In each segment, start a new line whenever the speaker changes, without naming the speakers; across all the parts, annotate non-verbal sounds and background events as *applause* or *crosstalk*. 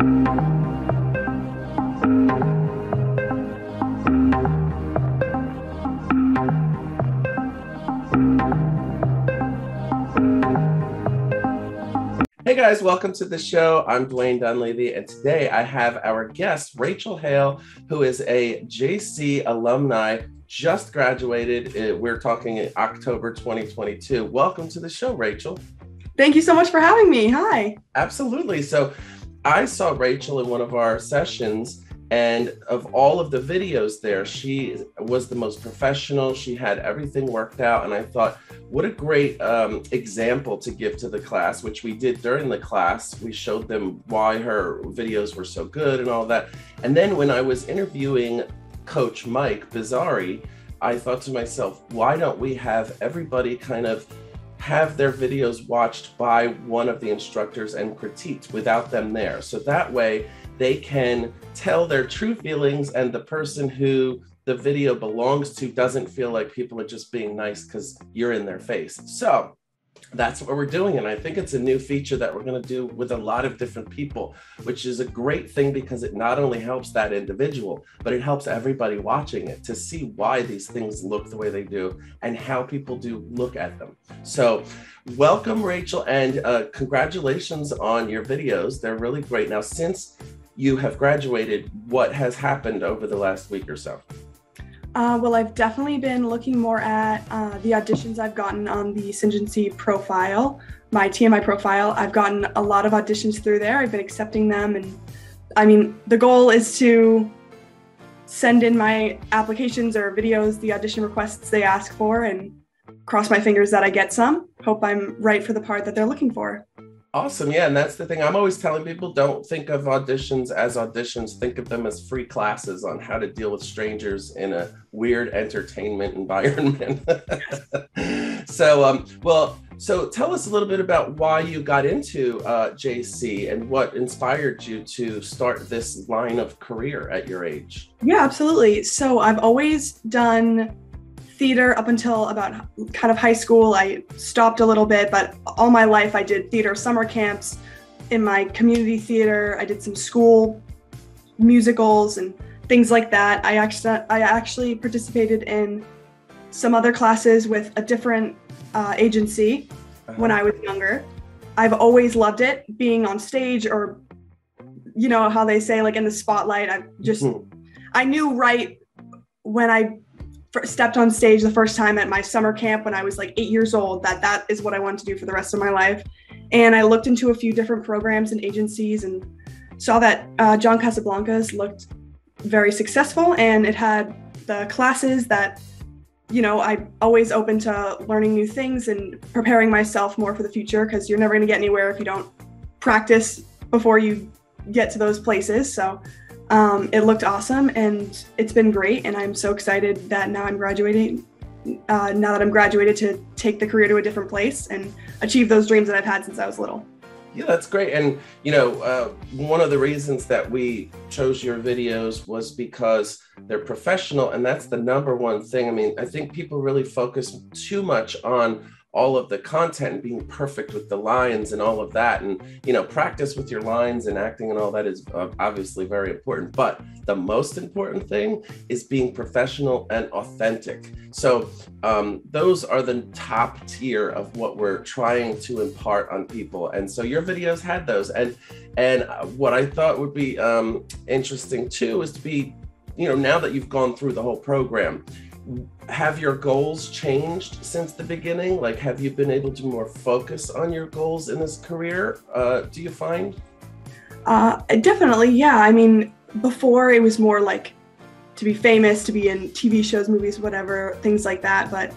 Hey guys, welcome to the show. I'm Dwayne Dunleavy, and today I have our guest, Rachel Hale, who is a JC alumni, just graduated. Uh, we're talking in October 2022. Welcome to the show, Rachel.
Thank you so much for having me. Hi.
Absolutely. So, I saw Rachel in one of our sessions, and of all of the videos there, she was the most professional. She had everything worked out, and I thought, what a great um, example to give to the class, which we did during the class. We showed them why her videos were so good and all that. And then when I was interviewing Coach Mike Bizzari, I thought to myself, why don't we have everybody kind of have their videos watched by one of the instructors and critiqued without them there? So that way they can tell their true feelings and the person who the video belongs to doesn't feel like people are just being nice because you're in their face. So that's what we're doing. And I think it's a new feature that we're going to do with a lot of different people, which is a great thing because it not only helps that individual, but it helps everybody watching it to see why these things look the way they do and how people do look at them. So, welcome, Rachel, and uh, congratulations on your videos. They're really great. Now, since you have graduated, what has happened over the last week or so?
Uh, well, I've definitely been looking more at uh, the auditions I've gotten on the Syngency profile, my TMI profile. I've gotten a lot of auditions through there. I've been accepting them. And I mean, the goal is to send in my applications or videos, the audition requests they ask for, and cross my fingers that I get some. Hope I'm right for the part that they're looking for.
Awesome. Yeah. And that's the thing. I'm always telling people don't think of auditions as auditions, think of them as free classes on how to deal with strangers in a weird entertainment environment. *laughs* so, um, well, so tell us a little bit about why you got into uh, JC and what inspired you to start this line of career at your age.
Yeah, absolutely. So I've always done theater up until about kind of high school. I stopped a little bit, but all my life I did theater summer camps in my community theater. I did some school musicals and things like that. I actually I actually participated in some other classes with a different uh, agency uh-huh. when I was younger. I've always loved it being on stage or you know how they say like in the spotlight. I just mm-hmm. I knew right when I stepped on stage the first time at my summer camp when I was like eight years old that that is what I wanted to do for the rest of my life. And I looked into a few different programs and agencies and saw that uh, John Casablancas looked very successful and it had the classes that you know i'm always open to learning new things and preparing myself more for the future because you're never going to get anywhere if you don't practice before you get to those places so um, it looked awesome and it's been great. And I'm so excited that now I'm graduating, uh, now that I'm graduated to take the career to a different place and achieve those dreams that I've had since I was little.
Yeah, that's great. And, you know, uh, one of the reasons that we chose your videos was because they're professional. And that's the number one thing. I mean, I think people really focus too much on all of the content and being perfect with the lines and all of that. And you know practice with your lines and acting and all that is uh, obviously very important. But the most important thing is being professional and authentic. So um, those are the top tier of what we're trying to impart on people. And so your videos had those. And and what i thought would be um, interesting too is to be you know now that you've gone through the whole program have your goals changed since the beginning? Like, have you been able to more focus on your goals in this career? Uh, do you find?
Uh, definitely, yeah. I mean, before it was more like to be famous, to be in TV shows, movies, whatever, things like that. But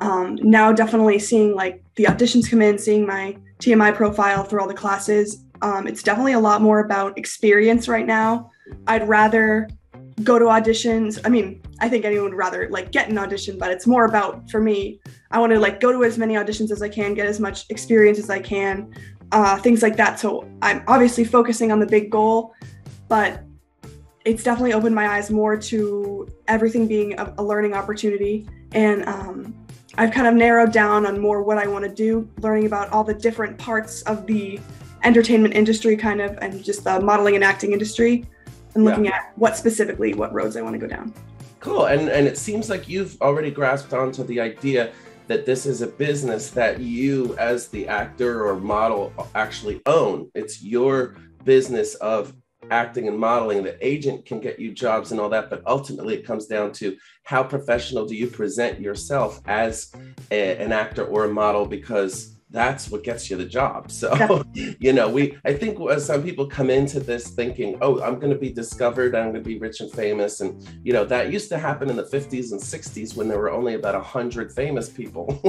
um, now, definitely seeing like the auditions come in, seeing my TMI profile through all the classes, um, it's definitely a lot more about experience right now. I'd rather go to auditions. I mean, I think anyone would rather like get an audition, but it's more about for me. I want to like go to as many auditions as I can, get as much experience as I can, uh, things like that. So I'm obviously focusing on the big goal, but it's definitely opened my eyes more to everything being a, a learning opportunity. And um, I've kind of narrowed down on more what I want to do, learning about all the different parts of the entertainment industry kind of and just the modeling and acting industry and looking yeah. at what specifically what roads I want to go down.
Cool. And and it seems like you've already grasped onto the idea that this is a business that you as the actor or model actually own. It's your business of acting and modeling the agent can get you jobs and all that but ultimately it comes down to how professional do you present yourself as a, an actor or a model because that's what gets you the job. *laughs* So, you know, we, I think some people come into this thinking, oh, I'm going to be discovered, I'm going to be rich and famous. And, you know, that used to happen in the 50s and 60s when there were only about 100 famous people.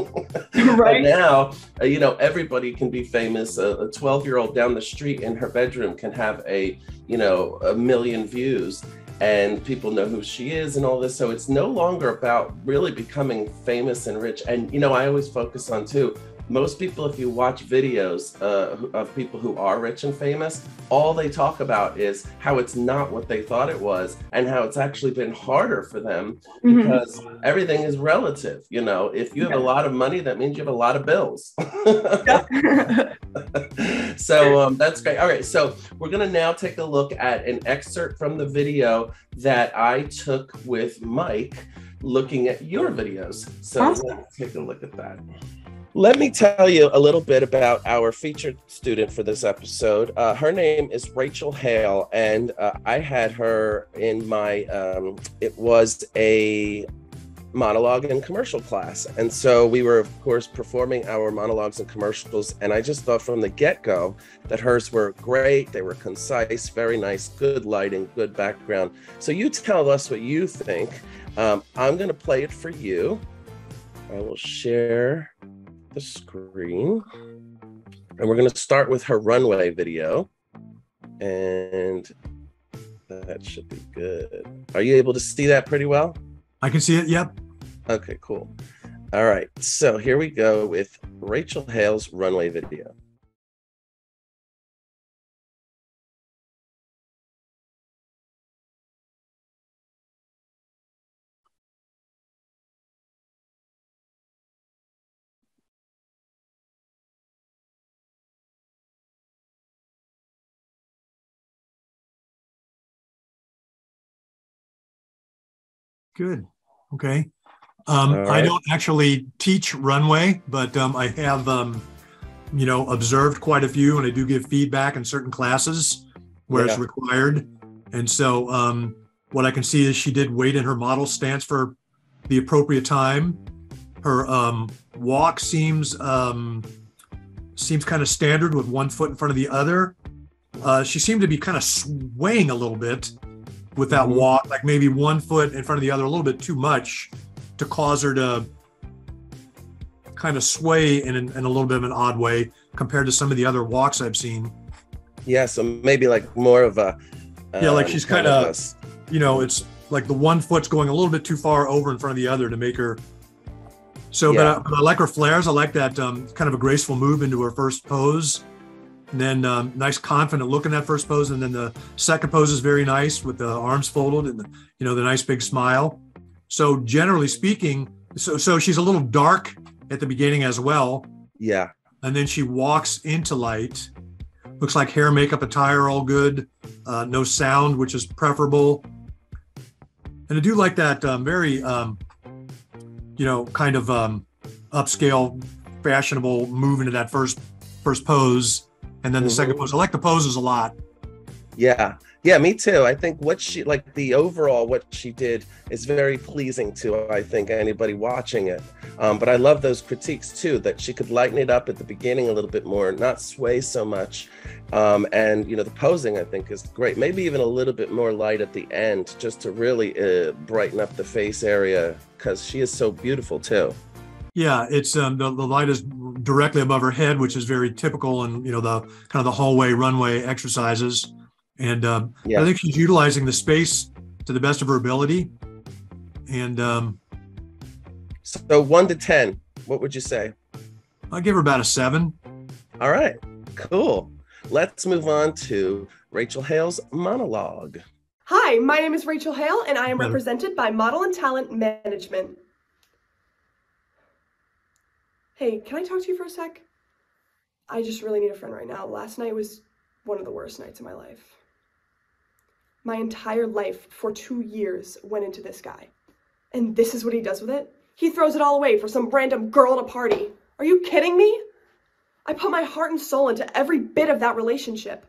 *laughs* right. now, uh, you know, everybody can be famous. A 12 year old down the street in her bedroom can have a, you know, a million views and people know who she is and all this. So it's no longer about really becoming famous and rich. And, you know, I always focus on too most people, if you watch videos uh, of people who are rich and famous, all they talk about is how it's not what they thought it was and how it's actually been harder for them mm-hmm. because everything is relative. You know, if you have yeah. a lot of money, that means you have a lot of bills. *laughs* *laughs* so um, that's great. All right. So we're going to now take a look at an excerpt from the video that I took with Mike looking at your videos. So awesome. let's take a look at that. Let me tell you a little bit about our featured student for this episode. Uh, her name is Rachel Hale, and uh, I had her in my, um, it was a monologue and commercial class. And so we were, of course, performing our monologues and commercials. And I just thought from the get go that hers were great. They were concise, very nice, good lighting, good background. So you tell us what you think. Um, I'm going to play it for you. I will share the screen. And we're going to start with her runway video. And that should be good. Are you able to see that pretty well?
I can see it. Yep.
Okay, cool. All right. So here we go with Rachel Hale's runway video.
Good. Okay. Um, right. I don't actually teach runway, but um, I have, um, you know, observed quite a few, and I do give feedback in certain classes where yeah. it's required. And so, um, what I can see is she did wait in her model stance for the appropriate time. Her um, walk seems um, seems kind of standard with one foot in front of the other. Uh, she seemed to be kind of swaying a little bit with that mm-hmm. walk, like maybe one foot in front of the other, a little bit too much to cause her to kind of sway in, in, in a little bit of an odd way compared to some of the other walks I've seen.
Yeah, so maybe like more of a.
yeah, like um, she's kind of, you know, it's like the one foot's going a little bit too far over in front of the other to make her. So, yeah. but, I, but, I, like her flares. I like that um, kind of a graceful move into her first pose. And then um, nice confident look in that first pose. And then the second pose is very nice with the arms folded and, the, you know, the nice big smile. So generally speaking, so, so she's a little dark at the beginning as well.
Yeah.
And then she walks into light. Looks like hair, makeup, attire, all good. Uh, no sound, which is preferable. And I do like that um, very, um, you know, kind of um, upscale, fashionable move into that first first pose and then the mm-hmm. second pose. I like the poses a lot.
Yeah. Yeah, me too. I think what she like the overall what she did is very pleasing to I think anybody watching it. Um, but I love those critiques too that she could lighten it up at the beginning a little bit more, not sway so much. Um, and you know the posing I think is great. Maybe even a little bit more light at the end just to really uh, brighten up the face area because she is so beautiful too.
Yeah, it's um, the, the light is directly above her head, which is very typical in you know the kind of the hallway runway exercises. And um, yeah. I think she's utilizing the space to the best of her ability. And um,
so, one to ten, what would you say?
I'll give her about a seven.
All right, cool. Let's move on to Rachel Hale's monologue.
Hi, my name is Rachel Hale, and I am represented by Model and Talent Management. Hey, can I talk to you for a sec? I just really need a friend right now. Last night was one of the worst nights of my life. My entire life for two years went into this guy. And this is what he does with it? He throws it all away for some random girl at a party. Are you kidding me? I put my heart and soul into every bit of that relationship.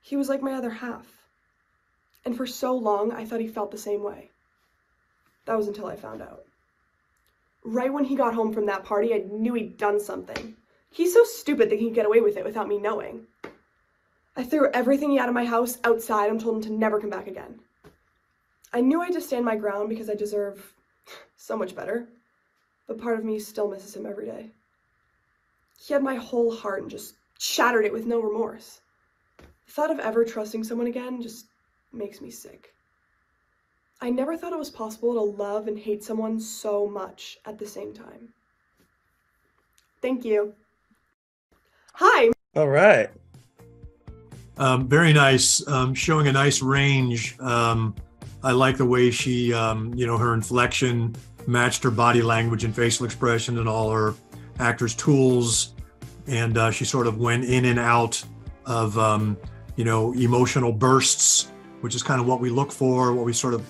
He was like my other half. And for so long, I thought he felt the same way. That was until I found out. Right when he got home from that party, I knew he'd done something. He's so stupid that he can get away with it without me knowing. I threw everything he had in my house outside and told him to never come back again. I knew I had to stand my ground because I deserve so much better, but part of me still misses him every day. He had my whole heart and just shattered it with no remorse. The thought of ever trusting someone again just makes me sick. I never thought it was possible to love and hate someone so much at the same time. Thank you. Hi.
All right.
Um, very nice, um, showing a nice range. Um, I like the way she, um, you know, her inflection matched her body language and facial expression and all her actors' tools, and uh, she sort of went in and out of, um, you know, emotional bursts, which is kind of what we look for, what we sort of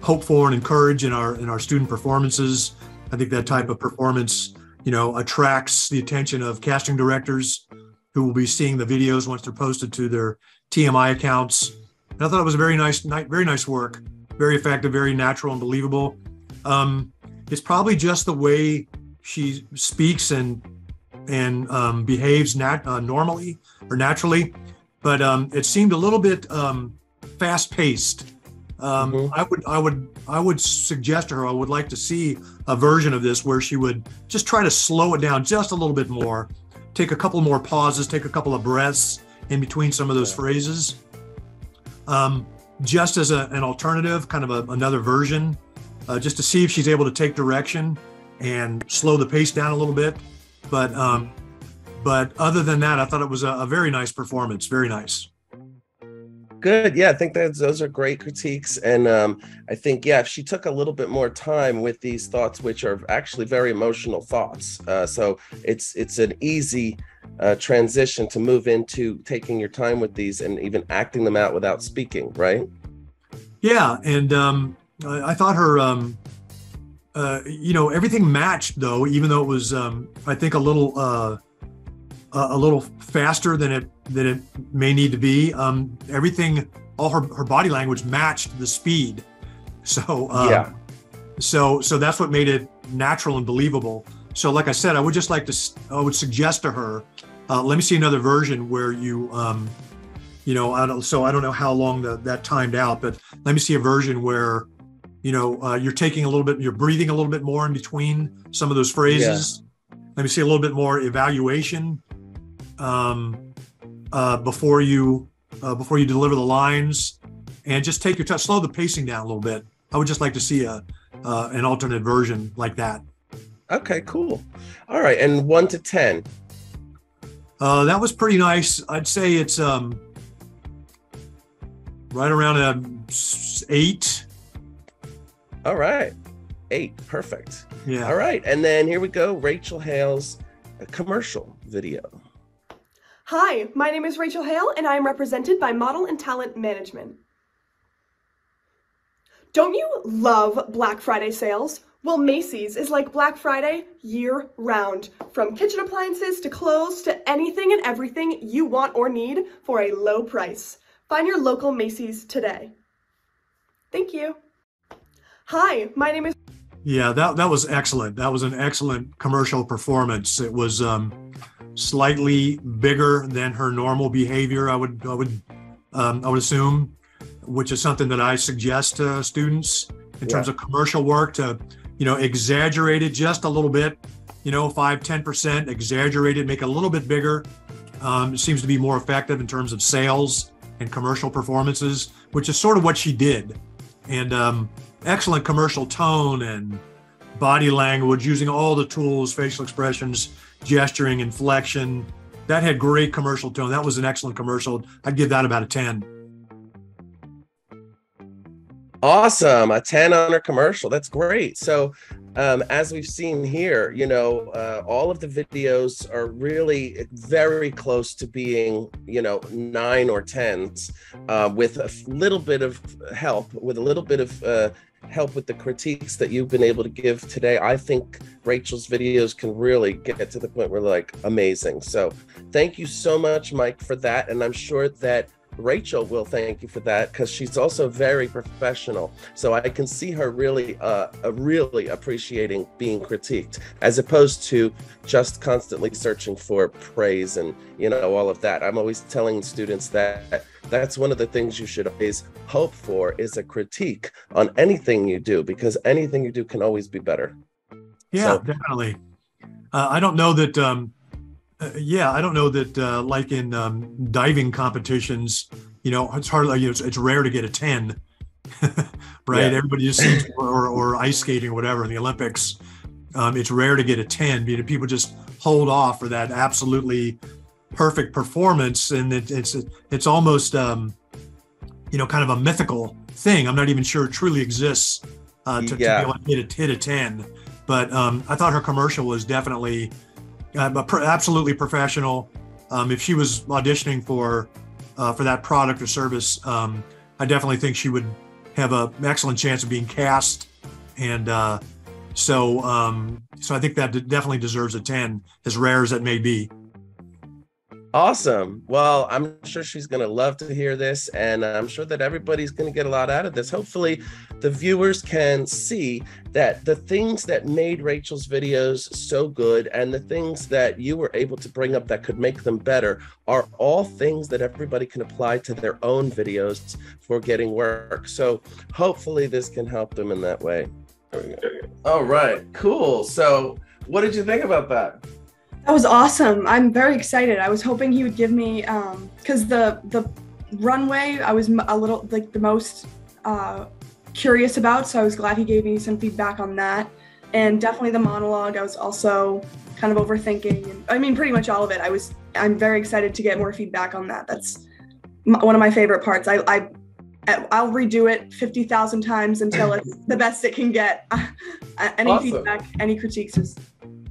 hope for and encourage in our in our student performances. I think that type of performance, you know, attracts the attention of casting directors who will be seeing the videos once they're posted to their TMI accounts. And I thought it was a very nice, night, very nice work, very effective, very natural and believable. Um, it's probably just the way she speaks and and um, behaves nat- uh, normally or naturally, but um, it seemed a little bit um, fast paced. Um, mm-hmm. I would I would I would suggest to her I would like to see a version of this where she would just try to slow it down just a little bit more take a couple more pauses, take a couple of breaths in between some of those phrases. Um, just as a, an alternative, kind of a, another version, uh, just to see if she's able to take direction and slow the pace down a little bit. But um, but other than that, I thought it was a, a very nice performance. Very nice.
Good. Yeah, I think that those are great critiques. And um, I think, yeah, if she took a little bit more time with these thoughts, which are actually very emotional thoughts. Uh, so it's it's an easy uh, transition to move into taking your time with these and even acting them out without speaking, right?
Yeah. And um, I, I thought her um, uh, you know, everything matched though, even though it was, um, I think, a little, uh, a little faster than it than it may need to be. Um, everything, all her, her body language matched the speed. So um, yeah. So so that's what made it natural and believable. So like I said, I would just like to I would suggest to her, uh, let me see another version where you um, you know I don't so I don't know how long the, that timed out, but let me see a version where you know uh, you're taking a little bit you're breathing a little bit more in between some of those phrases. Yeah. Let me see a little bit more evaluation. Um, uh, before you uh, before you deliver the lines, and just take your time, slow the pacing down a little bit. I would just like to see a uh, an alternate version like that.
Okay, cool. All right, and one to ten.
Uh, that was pretty nice. I'd say it's um, right around a eight.
All right, eight, perfect.
Yeah.
All right, and then here we go. Rachel Hale's commercial video.
Hi, my name is Rachel Hale, and I am represented by Model and Talent Management. Don't you love Black Friday sales? Well, Macy's is like Black Friday year round. From kitchen appliances to clothes to anything and everything you want or need for a low price. Find your local Macy's today. Thank you. Hi, my name is.
Yeah, that, that was excellent. That was an excellent commercial performance. It was um, slightly bigger than her normal behavior. I would I would um, I would assume, which is something that I suggest to students in yeah. terms of commercial work to you know exaggerate it just a little bit, you know five ten percent, exaggerate it, make it a little bit bigger. Um, it seems to be more effective in terms of sales and commercial performances, which is sort of what she did. And um, excellent commercial tone and body language, using all the tools, facial expressions gesturing, inflection. That had great commercial tone. That was an excellent commercial. I'd give that about a 10.
Awesome. A 10 on her commercial. That's great. So um, as we've seen here, you know, uh, all of the videos are really very close to being, you know, nine or tens, uh, with a little bit of help, with a little bit of uh, help with the critiques that you've been able to give today. I think Rachel's videos can really get to the point where like amazing. So, thank you so much, Mike, for that, and I'm sure that Rachel will thank you for that because she's also very professional. So I can see her really, uh, uh, really appreciating being critiqued as opposed to just constantly searching for praise and, you know, all of that. I'm always telling students that that's one of the things you should always hope for is a critique on anything you do because anything you do can always be better.
Yeah, so, definitely. Uh, I don't know that. Um, uh, yeah, I don't know that. Uh, like in um, diving competitions, you know, it's hard. You know, it's, it's rare to get a ten, *laughs* right? Yeah. Everybody just seems, or, or ice skating or whatever in the Olympics. Um, it's rare to get a ten. You know, people just hold off for that absolutely perfect performance, and it, it's it's almost um, you know kind of a mythical thing. I'm not even sure it truly exists uh, to, yeah. to, be able to hit a, hit a ten. But um, I thought her commercial was definitely uh, absolutely professional. Um, if she was auditioning for uh, for that product or service, um, I definitely think she would have an excellent chance of being cast. And uh, so, um, so I think that definitely deserves a ten, as rare as it may be.
Awesome. Well, I'm sure she's going to love to hear this, and I'm sure that everybody's going to get a lot out of this. Hopefully, the viewers can see that the things that made Rachel's videos so good and the things that you were able to bring up that could make them better are all things that everybody can apply to their own videos for getting work. So, hopefully, this can help them in that way. All right, cool. So, what did you think about that?
That was awesome. I'm very excited. I was hoping he would give me um cuz the the runway I was a little like the most uh curious about, so I was glad he gave me some feedback on that. And definitely the monologue I was also kind of overthinking and I mean pretty much all of it. I was I'm very excited to get more feedback on that. That's one of my favorite parts. I I I'll redo it 50,000 times until it's the best it can get. *laughs* any awesome. feedback, any critiques is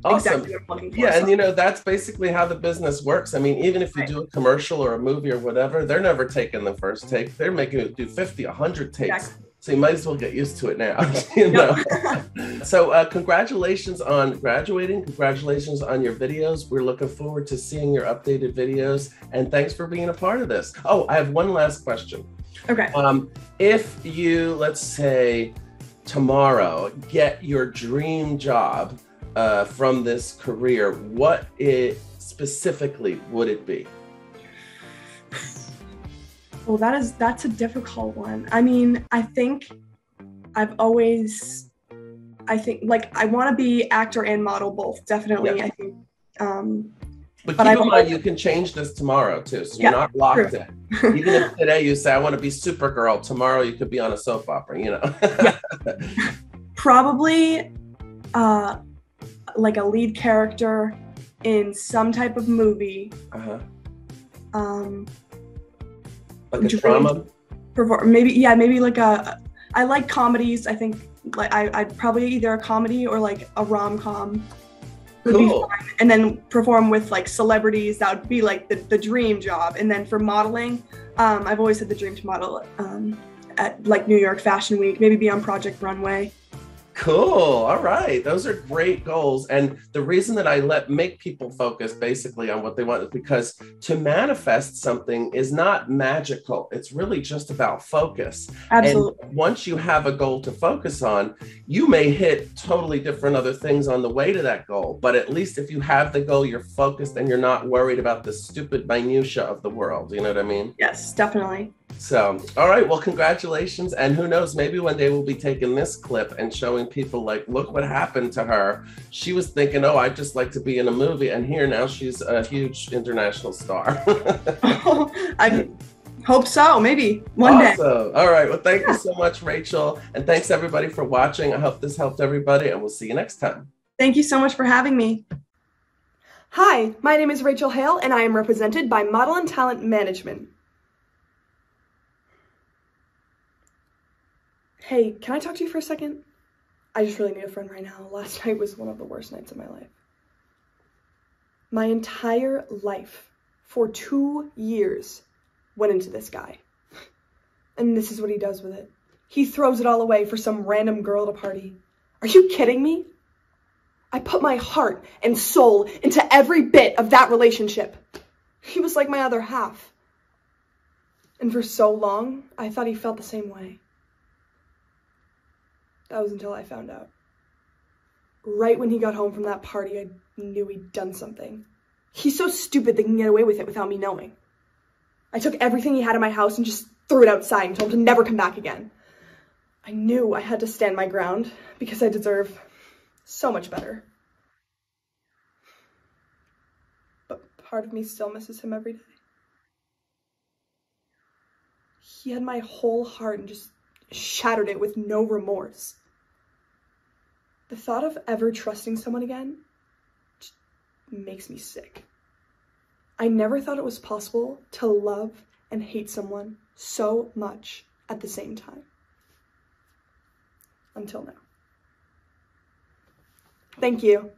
awesome. Exactly yeah, and you know that's basically how the business works. I mean, even if you do a commercial or a movie or whatever, they're never taking the first take. They're making it do 50, 100 takes. Exactly. So you might as well get used to it now. *laughs* *laughs* you know. *laughs* so uh, congratulations on graduating. Congratulations on your videos. We're looking forward to seeing your updated videos. And thanks for being a part of this. Oh, I have one last question.
Okay.
Um, if you, let's say, tomorrow get your dream job uh, from this career, what it specifically would it be?
Well, that is that's a difficult one. I mean, I think I've always, I think like I want to be actor and model both. Definitely, yeah. I think. Um,
but, but keep in mind, you can change this tomorrow too, so you're not locked true. in. Even if today you say I want to be Supergirl, tomorrow you could be on a soap opera. You know. *laughs*
Probably, uh, like a lead character in some type of movie. Uh-huh. Um
like a drama?
Perform maybe yeah, maybe like a I like comedies. I think like I, I'd probably either a comedy or like a rom com cool. And then perform with like celebrities. That would be like the, the dream job. And then for modeling, um, I've always had the dream to model um, at like New York Fashion Week, maybe be on Project Runway.
Cool. All right. Those are great goals. And the reason that I let make people focus basically on what they want is because to manifest something is not magical. It's really just about focus.
Absolutely.
And once you have a goal to focus on, you may hit totally different other things on the way to that goal. But at least if you have the goal, you're focused and you're not worried about the stupid minutia of the world. You know what I mean?
Yes, definitely.
So, all right. Well, congratulations. And who knows, maybe one day we'll be taking this clip and showing people, like, look what happened to her. She was thinking, oh, I'd just like to be in a movie. And here now she's a huge international star. *laughs*
I hope so. Maybe one awesome.
day. All right. Well, thank yeah. you so much, Rachel. And thanks, everybody, for watching. I hope this helped everybody. And we'll see you next time.
Thank you so much for having me.
Hi, my name is Rachel Hale, and I am represented by Model and Talent Management. Hey, can I talk to you for a second? I just really need a friend right now. *laughs* Last night was one of the worst nights of my life. My entire life for two years went into this guy. And this is what he does with it. He throws it all away for some random girl at a party. Are you kidding me? I put my heart and soul into every bit of that relationship. He was like my other half. And for so long, I thought he felt the same way. That was until I found out. Right when he got home from that party, I knew he'd done something. He's so stupid they can get away with it without me knowing. I took everything he had in my house and just threw it outside and told him to never come back again. I knew I had to stand my ground because I deserve so much better. But part of me still misses him every day. He had my whole heart and just shattered it with no remorse. The thought of ever trusting someone again makes me sick. I never thought it was possible to love and hate someone so much at the same time. Until now. Thank you.